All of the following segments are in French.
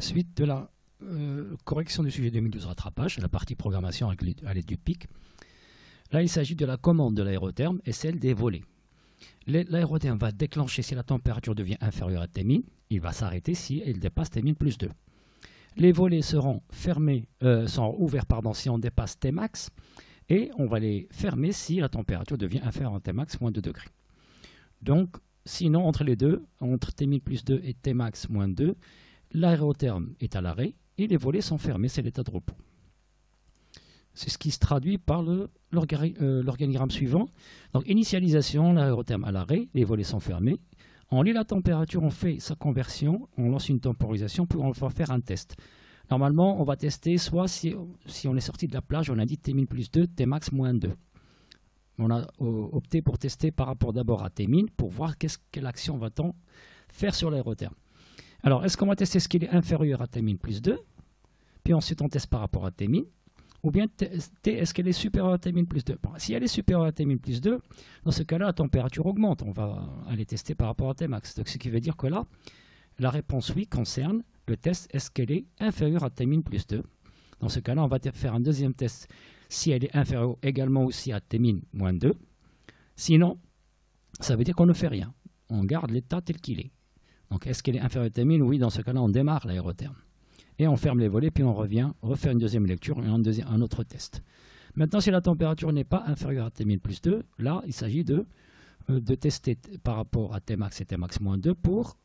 Suite de la euh, correction du sujet 2012 rattrapage, la partie programmation à l'aide du PIC. Là, il s'agit de la commande de l'aérotherme et celle des volets. L'aérotherme va déclencher si la température devient inférieure à T-min, il va s'arrêter si elle dépasse T-min plus 2. Les volets seront, fermés, euh, sont ouverts pardon, si on dépasse Tmax et on va les fermer si la température devient inférieure à Tmax moins 2 degrés. Donc, sinon, entre les deux, entre T-min plus 2 et Tmax moins 2, l'aérotherme est à l'arrêt et les volets sont fermés, c'est l'état de repos. C'est ce qui se traduit par euh, l'organigramme suivant. Donc, initialisation, l'aérotherme à l'arrêt, les volets sont fermés, on lit la température, on fait sa conversion, on lance une temporisation, puis on faire un test. Normalement, on va tester soit si, on est sorti de la plage, on a dit T-min plus 2, T-max moins 2. On a opté pour tester par rapport d'abord à T-min pour voir quelle action va-t-on faire sur l'aérotherme. Alors, est-ce qu'on va tester ce qui est inférieur à T-min plus 2 Puis ensuite, on teste par rapport à T-min ou bien est-ce qu'elle est supérieure à T-min plus 2 Si elle est supérieure à T-min plus 2, dans ce cas-là, la température augmente. On va aller tester par rapport à T-max. Donc, ce qui veut dire que là, la réponse oui concerne le test est-ce qu'elle est inférieure à T-min plus 2 Dans ce cas-là, on va faire un deuxième test si elle est inférieure également aussi à T-min moins 2. Sinon, ça veut dire qu'on ne fait rien. On garde l'état tel qu'il est. Donc, est-ce qu'elle est inférieure à T-min Oui, dans ce cas-là, on démarre l'aérotherme et on ferme les volets, puis on revient refaire une deuxième lecture et un, autre test. Maintenant, si la température n'est pas inférieure à T1000 plus 2, là, il s'agit de, euh, tester par rapport à Tmax et Tmax moins 2 pour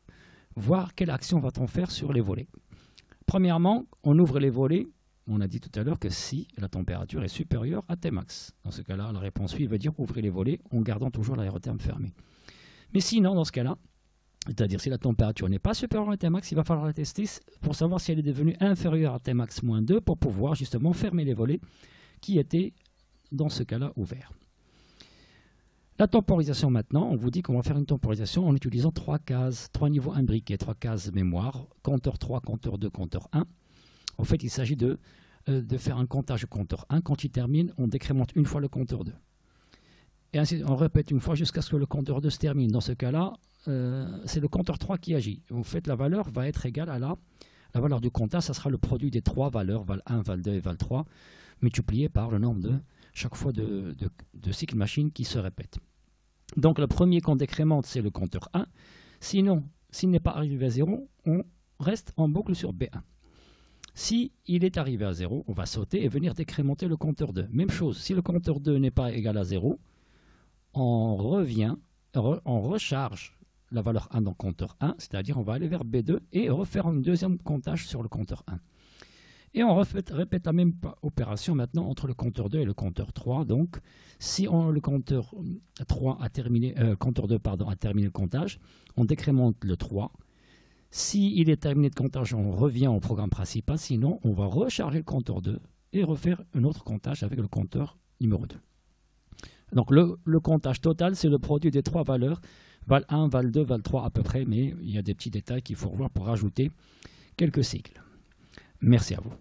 voir quelle action va-t-on faire sur les volets. Premièrement, on ouvre les volets. On a dit tout à l'heure que si la température est supérieure à Tmax. Dans ce cas-là, la réponse oui veut dire ouvrir les volets en gardant toujours l'aérotherme fermé. Mais sinon, dans ce cas-là, c'est-à-dire si la température n'est pas supérieure à Tmax, il va falloir la tester pour savoir si elle est devenue inférieure à Tmax 2 pour pouvoir justement fermer les volets qui étaient dans ce cas-là ouverts. La temporisation maintenant, on vous dit qu'on va faire une temporisation en utilisant trois cases, trois niveaux imbriqués, trois cases mémoire, compteur 3, compteur 2, compteur 1. En fait, il s'agit de, euh, de faire un comptage compteur 1. Quand il termine, on décrémente une fois le compteur 2. Et ainsi, on répète une fois jusqu'à ce que le compteur 2 se termine. Dans ce cas-là, euh, c'est le compteur 3 qui agit. En fait, la valeur va être égale à la, la valeur du compteur, ça sera le produit des trois valeurs, val 1, val 2 et val 3, multiplié par le nombre de chaque fois de, de, cycles machine qui se répètent. Donc le premier qu'on décrémente, c'est le compteur 1. Sinon, s'il n'est pas arrivé à 0, on reste en boucle sur B1. Si il est arrivé à 0, on va sauter et venir décrémenter le compteur 2. Même chose, si le compteur 2 n'est pas égal à 0, on revient, on recharge la valeur 1 dans le compteur 1, c'est-à-dire on va aller vers B2 et refaire un deuxième comptage sur le compteur 1. Et on répète la même opération maintenant entre le compteur 2 et le compteur 3. Donc, si on, le compteur 3 a terminé, euh, compteur 2 pardon, a terminé le comptage, on décrémente le 3. S'il il est terminé de comptage, on revient au programme principal. Sinon, on va recharger le compteur 2 et refaire un autre comptage avec le compteur numéro 2. Donc, le, comptage total, c'est le produit des trois valeurs Val 1, Val 2, Val 3 à peu près, mais il y a des petits détails qu'il faut revoir pour rajouter quelques cycles. Merci à vous.